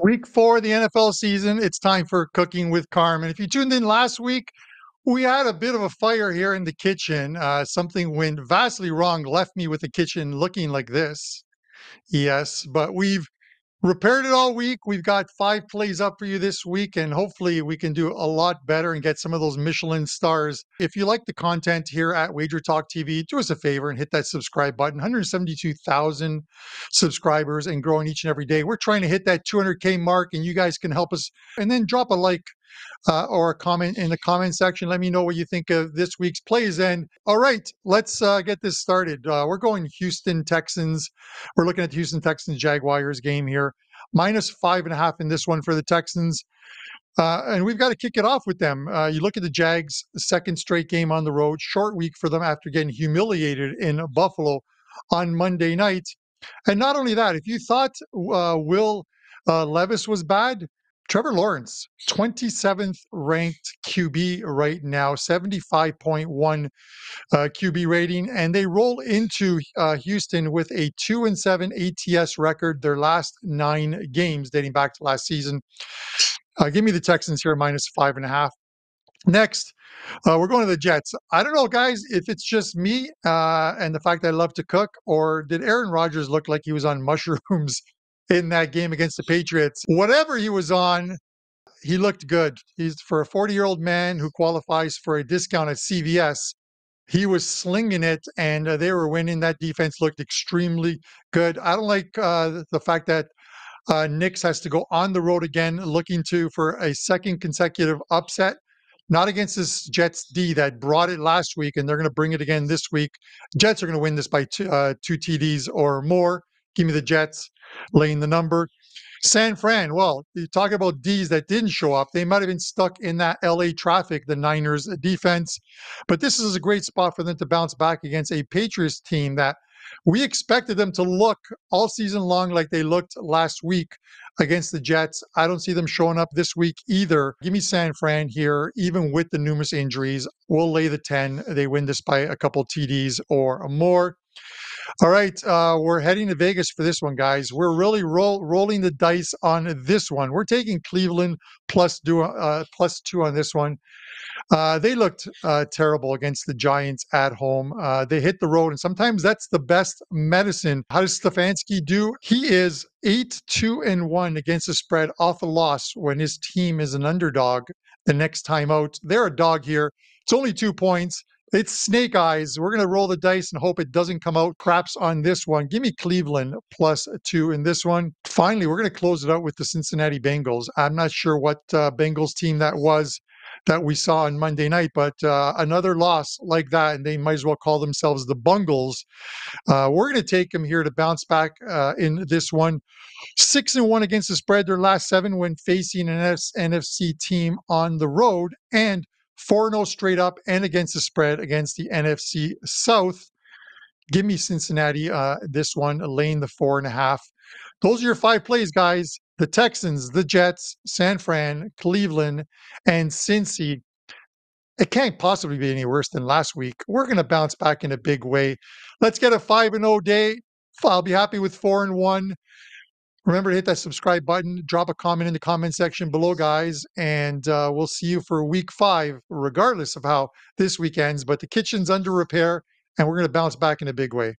Week four of the NFL season. It's time for Cooking with Carmen. If you tuned in last week, we had a bit of a fire here in the kitchen. Uh, something went vastly wrong, left me with the kitchen looking like this. Yes, but we've repaired it all week. We've got five plays up for you this week, and hopefully we can do a lot better and get some of those Michelin stars. If you like the content here at WagerTalk TV, do us a favor and hit that subscribe button. 172,000 subscribers and growing each and every day. We're trying to hit that 200K mark, and you guys can help us. And then drop a like uh, or a comment in the comment section. Let me know what you think of this week's plays. And all right, let's uh, get this started. Uh, we're going Houston Texans. We're looking at the Houston Texans Jaguars game here. Minus five and a half in this one for the Texans. Uh, and we've got to kick it off with them. Uh, you look at the Jags' second straight game on the road, short week for them after getting humiliated in Buffalo on Monday night. And not only that, if you thought uh, Will Levis was bad, Trevor Lawrence, 27th ranked QB right now, 75.1 uh, QB rating, and they roll into uh, Houston with a two and seven ATS record. Their last nine games dating back to last season. Uh, give me the Texans here minus five and a half. Next, uh, we're going to the Jets. I don't know, guys, if it's just me uh, and the fact that I love to cook, or did Aaron Rodgers look like he was on mushrooms in that game against the Patriots. Whatever he was on, he looked good. He's for a 40 year old man who qualifies for a discount at CVS. He was slinging it, and uh, they were winning. That defense looked extremely good. I don't like uh, the fact that uh, Nix has to go on the road again, looking to for a second consecutive upset. Not against this Jets D that brought it last week, and they're going to bring it again this week. Jets are going to win this by two, uh, two TDs or more. Give me the Jets laying the number. San Fran, well, you talk about D's that didn't show up. They might have been stuck in that LA traffic, the Niners defense. But this is a great spot for them to bounce back against a Patriots team that we expected them to look all season long like they looked last week against the Jets. I don't see them showing up this week either. Give me San Fran here, even with the numerous injuries. We'll lay the 10. They win this by a couple TDs or more. All right, uh, we're heading to Vegas for this one, guys. We're really roll, rolling the dice on this one. We're taking Cleveland plus, do, uh, plus two on this one. Uh, they looked uh, terrible against the Giants at home. Uh, they hit the road, and sometimes that's the best medicine. How does Stefanski do? He is eight, two, and one against the spread off a loss when his team is an underdog the next time out. They're a dog here. It's only two points. It's snake eyes. We're going to roll the dice and hope it doesn't come out craps on this one. Give me Cleveland plus two in this one. Finally, we're going to close it out with the Cincinnati Bengals. I'm not sure what uh, Bengals team that was that we saw on Monday night, but uh, another loss like that, and they might as well call themselves the Bungles. Uh, we're going to take them here to bounce back uh, in this one. Six and one against the spread, their last seven when facing an NFC team on the road, and 4 0 straight up and against the spread against the NFC South. Give me Cincinnati, uh, this one, laying the four and a half. Those are your five plays, guys. The Texans, the Jets, San Fran, Cleveland, and Cincy. It can't possibly be any worse than last week. We're going to bounce back in a big way. Let's get a 5 and 0 day. I'll be happy with 4 and 1. Remember to hit that subscribe button, drop a comment in the comment section below, guys, and uh, we'll see you for week five, regardless of how this week ends. But the kitchen's under repair, and we're going to bounce back in a big way.